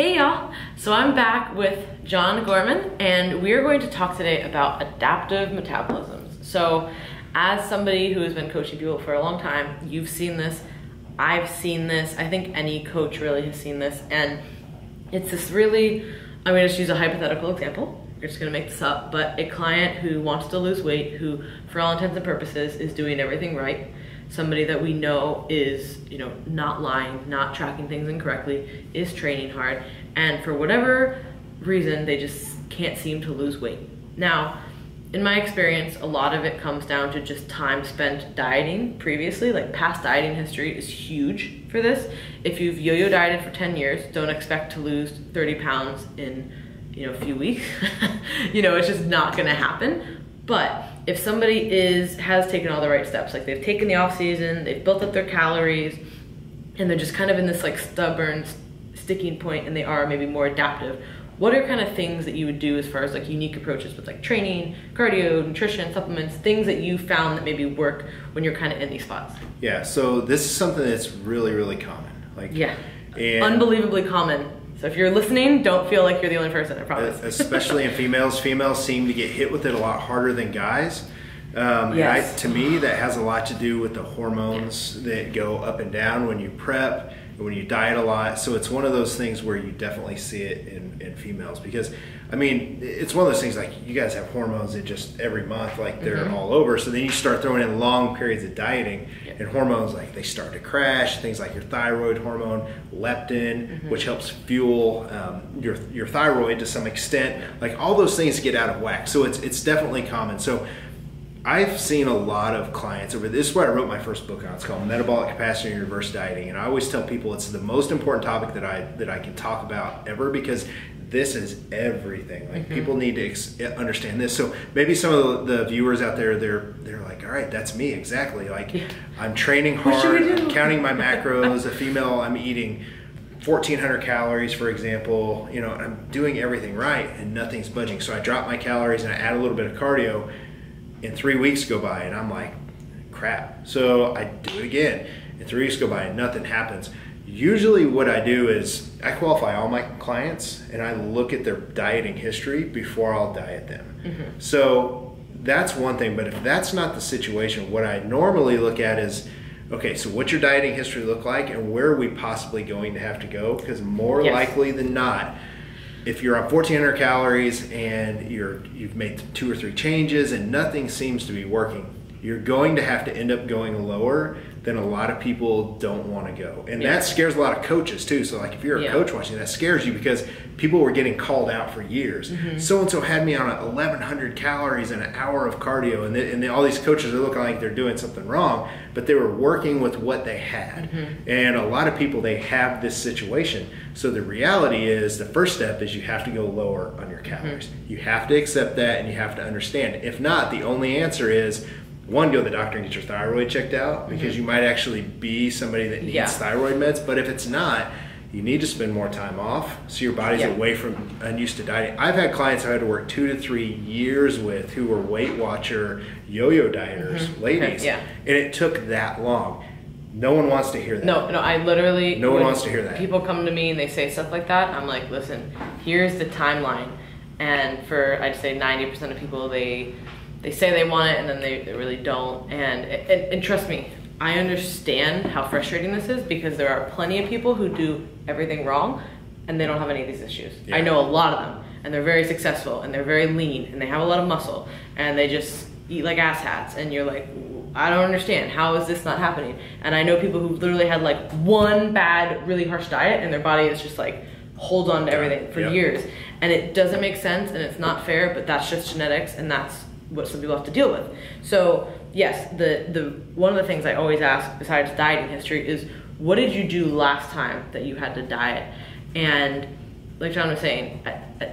Hey y'all! So I'm back with John Gorman and we're going to talk today about adaptive metabolisms. So as somebody who has been coaching people for a long time, you've seen this, I've seen this, I think any coach really has seen this and it's this really, I'm gonna just use a hypothetical example. We're just gonna make this up, but a client who wants to lose weight, who for all intents and purposes is doing everything right, somebody that we know is, you know, not lying, not tracking things incorrectly, is training hard, and for whatever reason, they just can't seem to lose weight. Now, in my experience, a lot of it comes down to just time spent dieting previously. Like past dieting history is huge for this. If you've yo-yo dieted for 10 years, don't expect to lose 30 pounds in you know a few weeks. you know, it's just not gonna happen. But if somebody is has taken all the right steps, like they've taken the off season, they've built up their calories, and they're just kind of in this like stubborn sticking point, and they are maybe more adaptive. What are kind of things that you would do as far as like unique approaches with like training, cardio, nutrition, supplements, things that you found that maybe work when you're kind of in these spots? Yeah, so this is something that's really, really common. Like yeah, unbelievably common so if you're listening, don't feel like you're the only person, I promise. Especially in females. Females seem to get hit with it a lot harder than guys. Um, yes. I, to me, that has a lot to do with the hormones that go up and down when you prep when you diet a lot. So it's one of those things where you definitely see it in, in females because I mean, it's one of those things like you guys have hormones that just every month, like they're mm-hmm. all over. So then you start throwing in long periods of dieting yeah. and hormones like they start to crash. Things like your thyroid hormone, leptin, mm-hmm. which helps fuel um, your your thyroid to some extent. Like all those things get out of whack. So it's it's definitely common. So I've seen a lot of clients over this is why I wrote my first book on. It's called Metabolic Capacity and Reverse Dieting. And I always tell people it's the most important topic that I that I can talk about ever because this is everything. Like mm-hmm. people need to ex- understand this. So maybe some of the, the, viewers out there, they're they're like, all right, that's me exactly. Like yeah. I'm training hard, I'm counting my macros. a female, I'm eating 1400 calories, for example. You know, I'm doing everything right, and nothing's budging. So I drop my calories and I add a little bit of cardio. And three weeks go by, and I'm like, crap. So I do it again. And three weeks go by, and nothing happens Usually, what I do is I qualify all my clients and I look at their dieting history before I'll diet them. Mm-hmm. So that's one thing. But if that's not the situation, what I normally look at is okay, so what's your dieting history look like and where are we possibly going to have to go? Because more yes. likely than not, if you're on 1400 calories and you're you've made two or three changes and nothing seems to be working, you're going to have to end up going lower than a lot of people don't want to go. And yeah. that scares a lot of coaches too. So like if you're a yeah. coach watching, that scares you because people were getting called out for years. So and so had me on 1100 calories and an hour of cardio and, and all these coaches are looking like they're doing something wrong, but they were working with what they had. Mm-hmm. And a lot of people, they have this situation. So the reality is the first step is you have to go lower on your calories. Mm-hmm. You have to accept that and you have to understand. If not, the only answer is one, go to the doctor and get your thyroid checked out because mm-hmm. you might actually be somebody that needs yeah. thyroid meds. But if it's not, you need to spend more time off so your body's yeah. away from unused to dieting. I've had clients I had to work two to three years with who were Weight Watcher yo-yo dieters, mm-hmm. ladies, okay. yeah. and it took that long. No one wants to hear that. No, no, I literally. No one wants to hear that. People come to me and they say stuff like that. I'm like, listen, here's the timeline, and for I'd say 90% of people, they they say they want it and then they, they really don't. And, and, and trust me, I understand how frustrating this is because there are plenty of people who do everything wrong and they don't have any of these issues. Yeah. I know a lot of them and they're very successful and they're very lean and they have a lot of muscle and they just eat like asshats and you're like, I don't understand. How is this not happening? And I know people who literally had like one bad, really harsh diet and their body is just like holds on to everything for yep. years. And it doesn't make sense and it's not fair, but that's just genetics and that's what some people have to deal with. So yes, the the one of the things I always ask besides dieting history is what did you do last time that you had to diet? And like John was saying,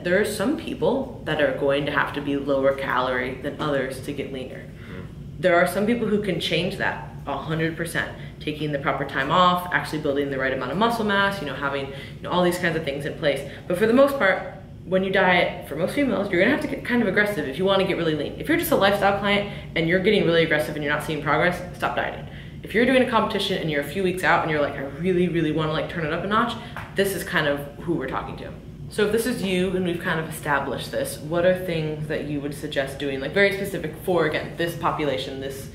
there are some people that are going to have to be lower calorie than others to get leaner. Mm-hmm. There are some people who can change that 100%, taking the proper time off, actually building the right amount of muscle mass, you know, having you know, all these kinds of things in place. But for the most part, when you diet, for most females, you're gonna have to get kind of aggressive if you wanna get really lean. If you're just a lifestyle client and you're getting really aggressive and you're not seeing progress, stop dieting. If you're doing a competition and you're a few weeks out and you're like, I really, really wanna like turn it up a notch, this is kind of who we're talking to. So if this is you and we've kind of established this, what are things that you would suggest doing, like very specific for again this population, this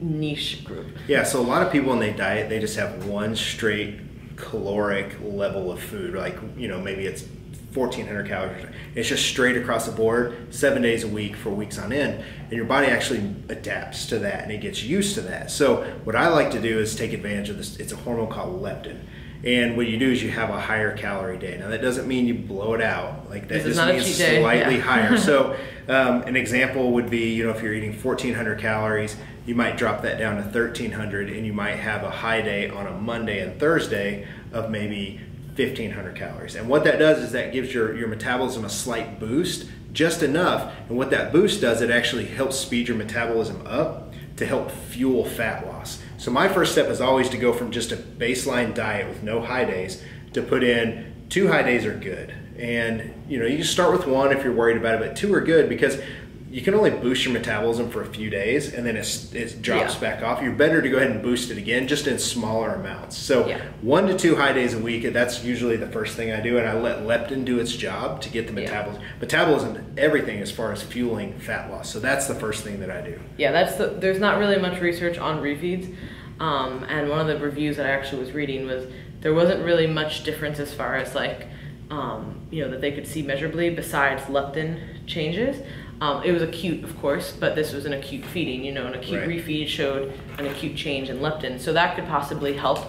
niche group? Yeah, so a lot of people when they diet, they just have one straight caloric level of food. Like you know maybe it's 1400 calories. It's just straight across the board, seven days a week for weeks on end. And your body actually adapts to that and it gets used to that. So, what I like to do is take advantage of this. It's a hormone called leptin. And what you do is you have a higher calorie day. Now that doesn't mean you blow it out. Like that this just means slightly yeah. higher. So um, an example would be, you know, if you're eating 1,400 calories, you might drop that down to 1,300, and you might have a high day on a Monday and Thursday of maybe 1500 calories. And what that does is that gives your, your metabolism a slight boost, just enough. And what that boost does, it actually helps speed your metabolism up to help fuel fat loss. So my first step is always to go from just a baseline diet with no high days to put in two high days are good. And you know, you can start with one if you're worried about it, but two are good because you can only boost your metabolism for a few days and then it drops yeah. back off. You're better to go ahead and boost it again, just in smaller amounts. So yeah. one to two high days a week, that's usually the first thing I do, and I let leptin do its job to get the metabolism. Yeah. Metabolism, everything as far as fueling fat loss. So that's the first thing that I do. Yeah, that's the, there's not really much research on refeeds, um, and one of the reviews that I actually was reading was there wasn't really much difference as far as like um, you know that they could see measurably besides leptin changes. Um, it was acute, of course, but this was an acute feeding. You know, an acute right. refeed showed an acute change in leptin, so that could possibly help.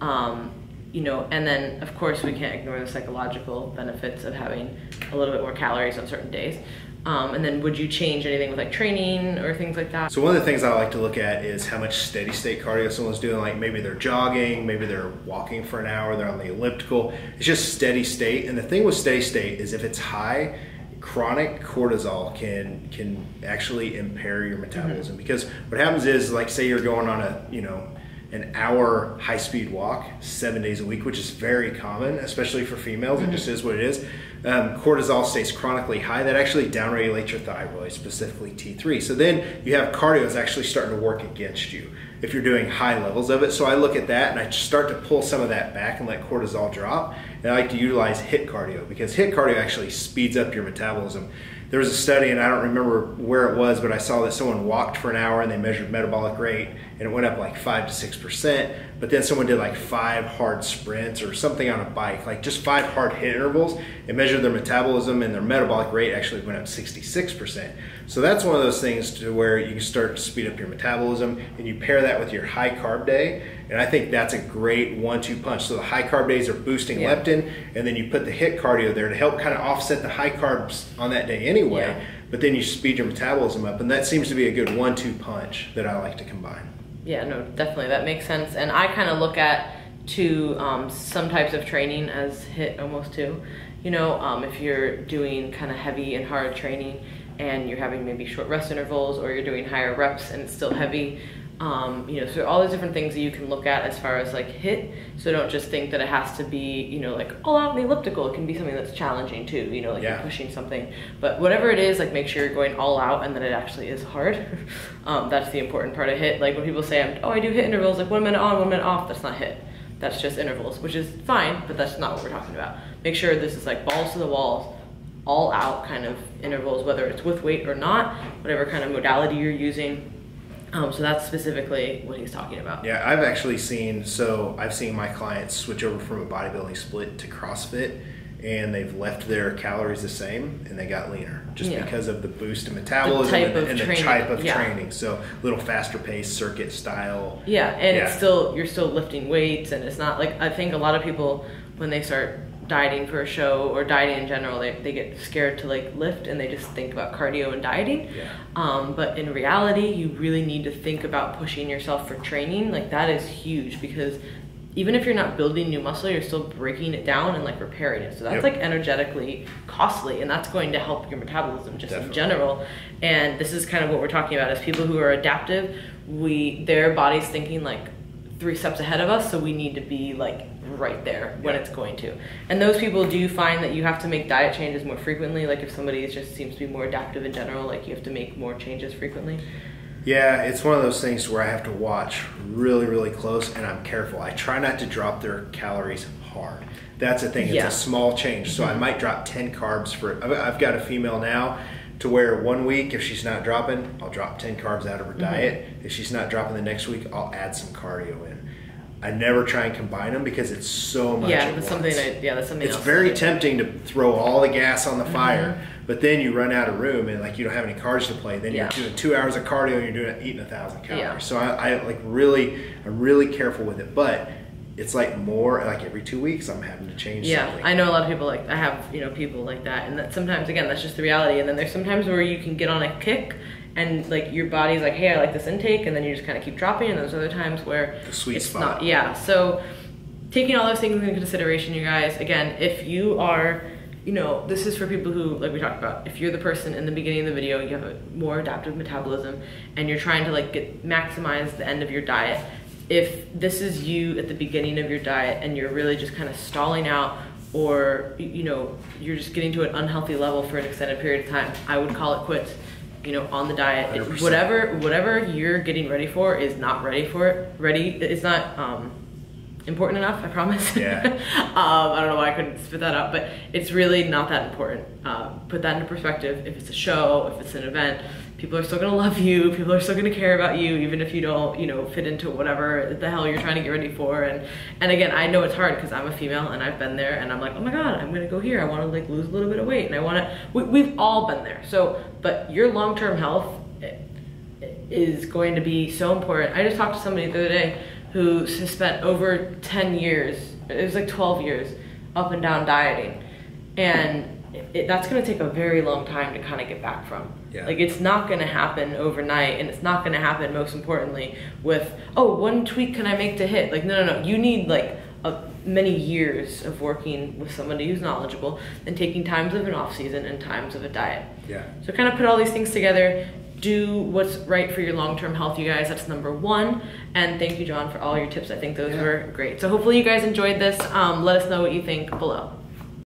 Um, you know, and then of course we can't ignore the psychological benefits of having a little bit more calories on certain days. Um, and then would you change anything with like training or things like that? So one of the things I like to look at is how much steady state cardio someone's doing. Like maybe they're jogging, maybe they're walking for an hour, they're on the elliptical. It's just steady state. And the thing with steady state is if it's high, chronic cortisol can can actually impair your metabolism mm-hmm. because what happens is like say you're going on a you know an hour high speed walk seven days a week which is very common especially for females mm-hmm. it just is what it is um, cortisol stays chronically high that actually downregulates your thyroid specifically t3 so then you have cardio is actually starting to work against you if you're doing high levels of it. So I look at that and I start to pull some of that back and let cortisol drop. And I like to utilize HIIT cardio because HIIT cardio actually speeds up your metabolism there was a study, and I don't remember where it was, but I saw that someone walked for an hour and they measured metabolic rate, and it went up like five to six percent. But then someone did like five hard sprints or something on a bike, like just five hard HIIT intervals, and measured their metabolism, and their metabolic rate actually went up 66 percent. So that's one of those things to where you can start to speed up your metabolism, and you pair that with your high carb day, and I think that's a great one-two punch. So the high carb days are boosting yeah. leptin, and then you put the HIIT cardio there to help kind of offset the high carbs on that day anyway. Yeah. But then you speed your metabolism up, and that seems to be a good one-two punch that I like to combine. Yeah, no, definitely that makes sense. And I kind of look at to um, some types of training as HIIT almost too. You know, um, if you're doing kind of heavy and hard training and you're having maybe short rest intervals or you're doing higher reps and it's still heavy, um, you know, so all these different things that you can look at as far as like HIIT. So don't just think that it has to be, you know, like all out in the elliptical. It can be something that's challenging too, you know, like yeah. you're pushing something. But whatever it is, like make sure you're going all out and that it actually is hard. um, that's the important part of HIIT. Like when people say, I'm, oh, I do HIIT intervals, like one minute on, one minute off, that's not HIIT. That's just intervals, which is fine, but that's not what we're talking about. Make sure this is like balls to the walls, all out kind of intervals, whether it's with weight or not, whatever kind of modality you're using um, so that's specifically what he's talking about. Yeah, I've actually seen, so I've seen my clients switch over from a bodybuilding split to CrossFit and they've left their calories the same and they got leaner just yeah. because of the boost in metabolism the and, and the type of yeah. training. So a little faster pace, circuit style. Yeah, and yeah. it's still, you're still lifting weights and it's not like, I think a lot of people, when they start dieting for a show or dieting in general, they, they get scared to like lift and they just think about cardio and dieting. Yeah. Um, but in reality, you really need to think about pushing yourself for training. Like that is huge because even if you're not building new muscle, you're still breaking it down and like repairing it. So that's yep. like energetically costly and that's going to help your metabolism just Definitely. in general. And this is kind of what we're talking about as people who are adaptive, we their body's thinking like three steps ahead of us, so we need to be like right there when it's going to. And those people do find that you have to make diet changes more frequently. Like if somebody just seems to be more adaptive in general, like you have to make more changes frequently. Yeah, it's one of those things where I have to watch really, really close and I'm careful. I try not to drop their calories hard. That's the thing. It's Yeah. a small change. So I mm-hmm. might drop 10 carbs for. I've got a female now to where one week, if she's not dropping, I'll drop 10 carbs out of Mm-hmm. her diet. If she's not dropping the next week, I'll add some cardio in. I never try and combine them because it's so much. yeah, at that's something. I, yeah, that's something. It's very tempting to throw all the gas on the Mm-hmm. fire, but then you run out of room and like you don't have any cards to play. Then Yeah. you're doing two hours of cardio and you're doing eating a thousand calories. Yeah. So I, I like really, I'm really careful with it, but it's like more like every two weeks I'm having to change Yeah, something. I know a lot of people like I have you know people like that, and that sometimes again that's just the reality. And then there's sometimes where you can get on a kick, and like your body's like, hey, I like this intake, and then you just kind of keep dropping. And there's other times where The sweet it's spot. not. Yeah, so taking all those things into consideration, you guys. Again, if you are you know, this is for people who, like we talked about, if you're the person in the beginning of the video, you have a more adaptive metabolism, and you're trying to like get maximize the end of your diet. If this is you at the beginning of your diet and you're really just kind of stalling out, or you know, you're just getting to an unhealthy level for an extended period of time, I would call it quits. You know, on the diet, It- whatever whatever you're getting ready for is not ready for it. Ready, it's not. Um, important enough, I promise. Yeah. um, I don't know why I couldn't spit that out, but it's really not that important. Uh, put that into perspective. If it's a show, if it's an event, people are still gonna love you. People are still gonna care about you, even if you don't, you know, fit into whatever the hell you're trying to get ready for. And and again, I know it's hard because I'm a female and I've been there, and I'm like, oh my god, I'm gonna go here. I want to like lose a little bit of weight, and I want to. We, we've all been there. So, but your long term health eh, is going to be so important. I just talked to somebody the other day who spent over 10 years, it was like 12 years, up and down dieting. And it, that's to take a very long time to kind of get back from. Yeah. Like, it's not going to happen overnight, and it's not going to happen, most importantly, with, oh, one tweak can I make to hit? Like, no, no, no. You need, like, a, many years of working with somebody who's knowledgeable and taking times of an off season and times of a diet. Yeah. So kind of put all these things together. Do what's right for your long-term health, you guys. That's number one. And thank you, John, for all your tips. I think those Yeah. were great. So hopefully you guys enjoyed this. Um, let us know what you think below.